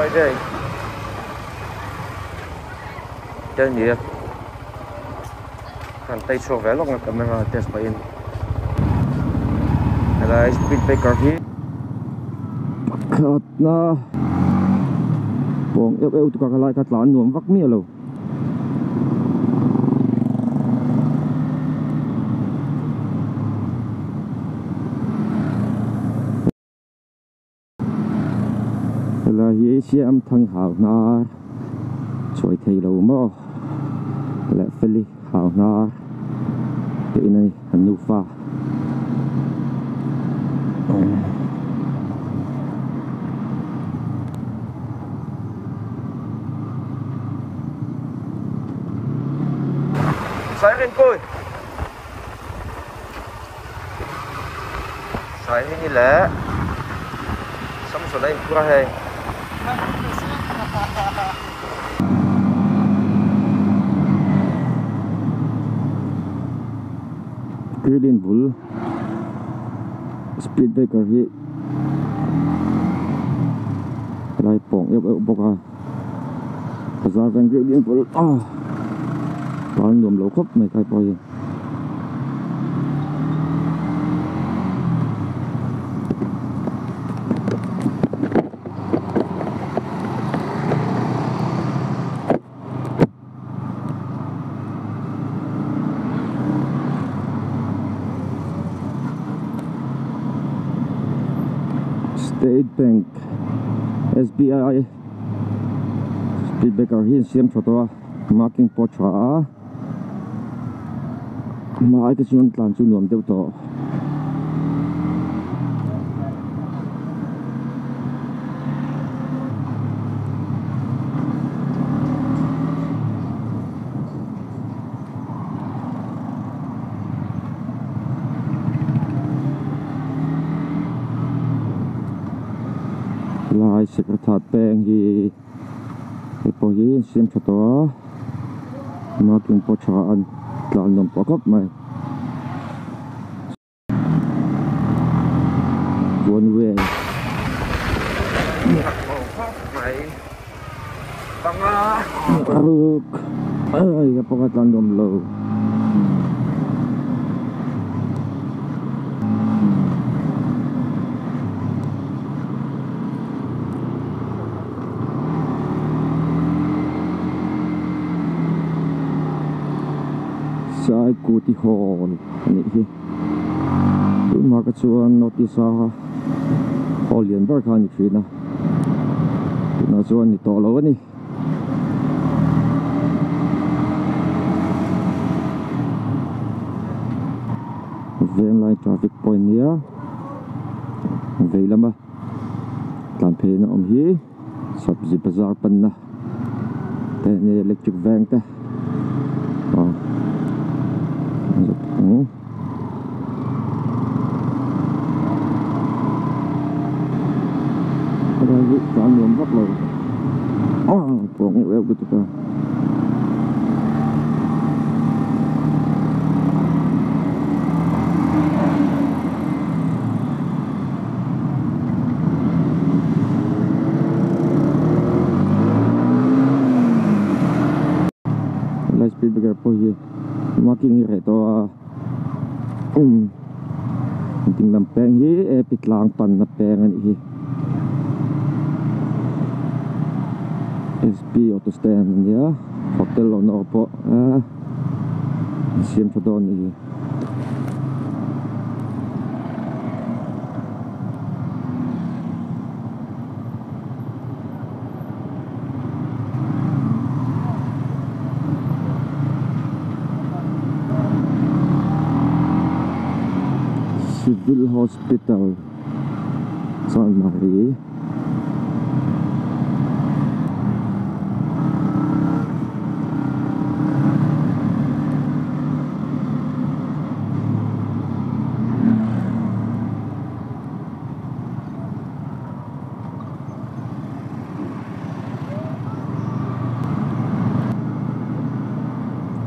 my day. kan here. het steeds zo ver, lang testen. in. En hij is een beetje hier. Gaat na. Nou? Bong, ik wil toch gelijk het land wat meer lopen. Xem thân thang hào na Choi thei mơ, mo Lẹ pheli hào na Cái này hành nu pha. Siren coi lên như lẽ. Xong rồi đây cũng ra hề. Green Bull. Speed breaker hi Lai pong eo eo boka Bazar van Green Bull. Ờ. Ah Bán nuông lâu khóc mày khai bò gì State Bank SBI Speed breaker hi siam chotoa marking po cha mai cái chuyện tlan chu nuam deuh to lai secretariat peng hi hi po hi siam chotoa marking po cha an tlan nom po kop mai one way á aruk ay kapakat lang dom sai sa kuti hon ni hi. Tu ma ka chuan notice a hol lian bar kha ni thina na chuan ni to lo ani vem lai traffic point nia vei lama tlan phe na om hi sabzi bazar pan na te ni electric van te à ừ. Ở đây cái trạm niệm rất là à, còn nhiều eo cái tụi light speed breaker po hi marking hi to um ting lam peng hi e pitlang pan na peng ani hi SP auto stand ya hotel lo no po ah siam sa don hi Civil Hospital. San Mari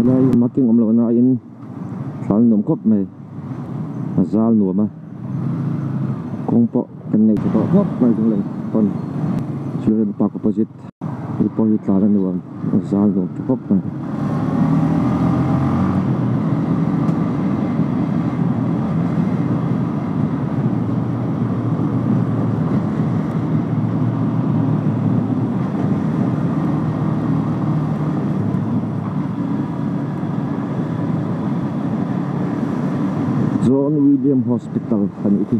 Lai making om lo na in Sal nộm khóc mày? thật ra nùa Kongpok con bọ cái này cái bọ hấp này cũng lên con chưa lên bọ có bao nhiêu bao William Hospital kan Thi.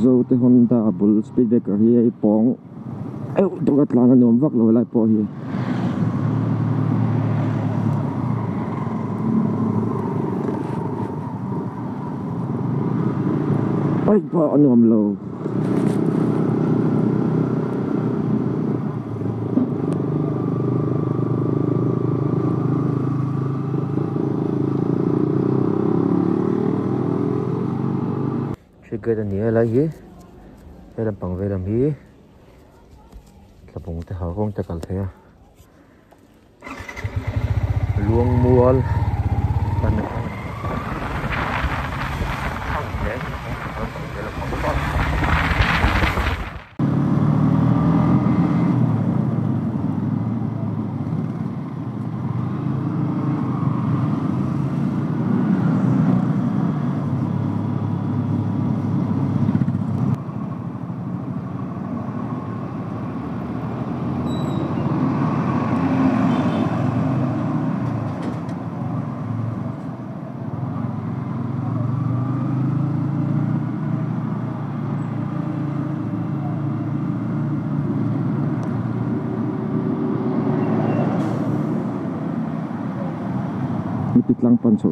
Zo te Honda, bull speed breaker hi ai pong ai tung at lana nuam vak lo lai po hi Ay, pa ang low? trigger ni ala hi velam pang velam hi tlapong te har hong te kal thea luang mual pan ipit lang pan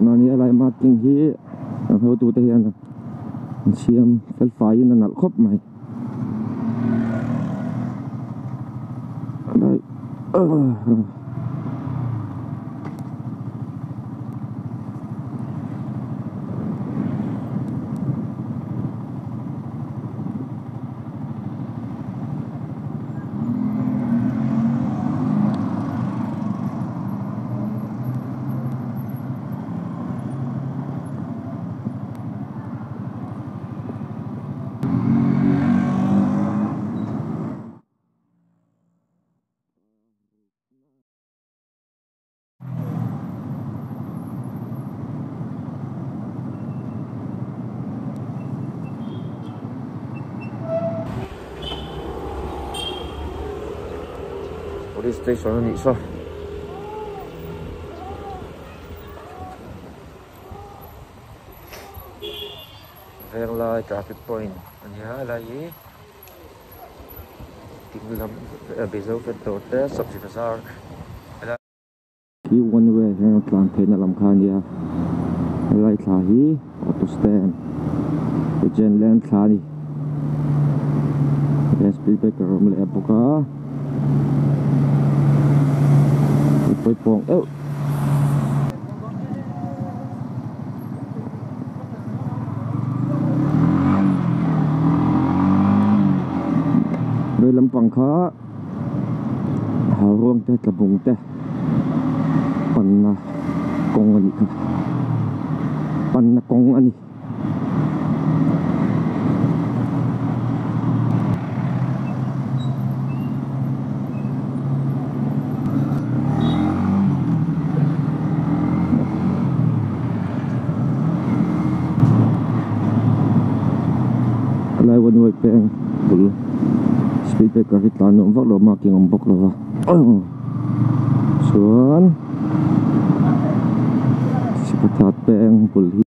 na ni alai ma ting hi a ho tu te hian an siam fel fai in an al khop lại traffic point. Anh station là gì? Veng lai traffic point ani ha lai sắp xếp lam bezo fen to te sabji bazar hi one way hang tlan the na auto khan ya lai thla hi auto stand the gen land thla ni yes people ka rom le đôi Ipoi pong khó Hào rong te bùng te Pan na Kong ani ka Pan lan nuam vak lo ma king om bok lo wa Oh Suan Sipatat peng bul hi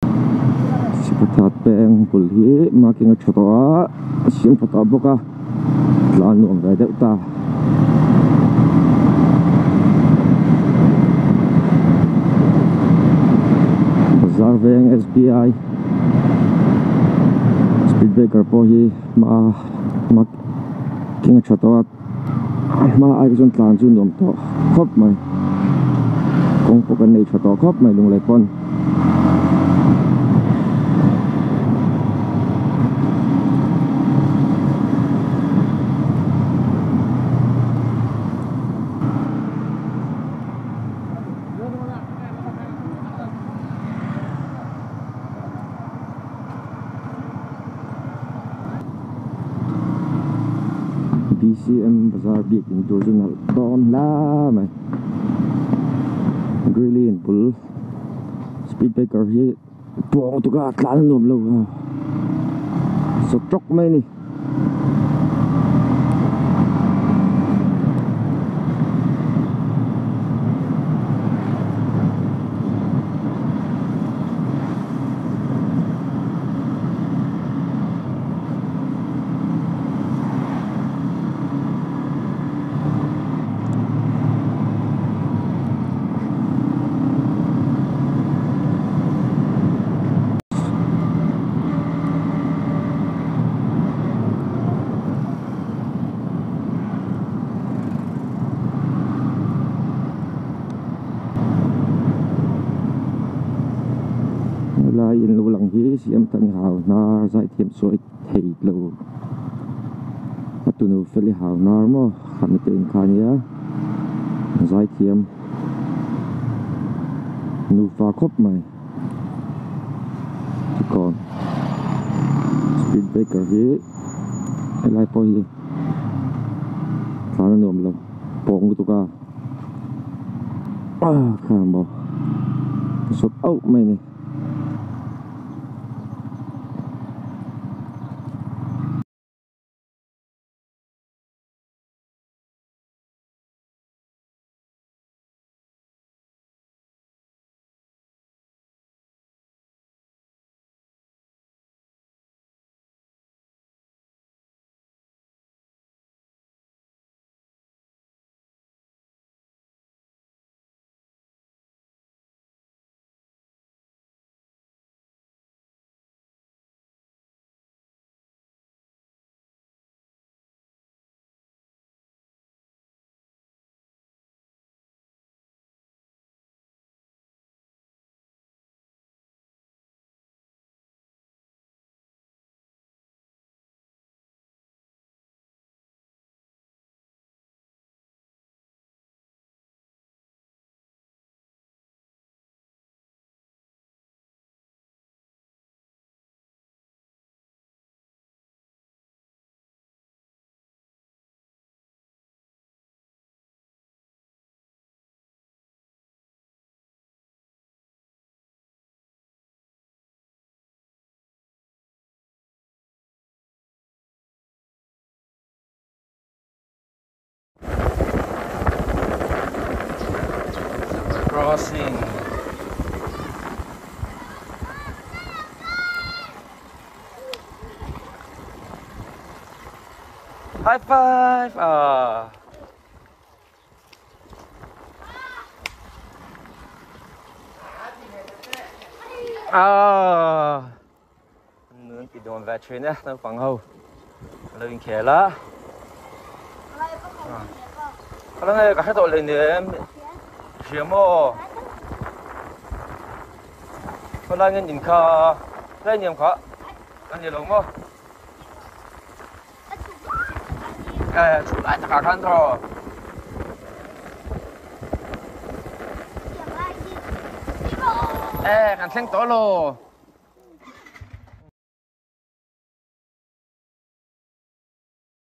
Sipatat peng bul hi ma king a choto a Siam pata boka Lan nuam vai deuh ta Bazar veng SBI speed breaker po hi ma ma king chato at ma ai zon tlan chu nom to. Khop mai kong po kan nei chato khop mai lung lai pon pasal dia pintu sangat down lah man really in full speed breaker here tuang tu ke atlan tu so truck main ni siam tani hào nar zai thiam soi thei lo Atunu feli hào nar mo Khamite in khania Zai thiam Nu pha khop mai Thì còn Speed breaker hi Lai po hi lắm bóng của tụi tu à khá là bo sốt ốc mày này. Crossing. High five! Ah. À. Nướng cái đoàn về chuyện á, nó bằng hầu. Lên kia là. Kalau có kasih tau lên điểm, siapa mo? Kalau nggak nhìn khờ đây nhìn khó anh nhìn lông không Eh, chủ lại tất cả khăn thôi. Eh, kan seng luôn.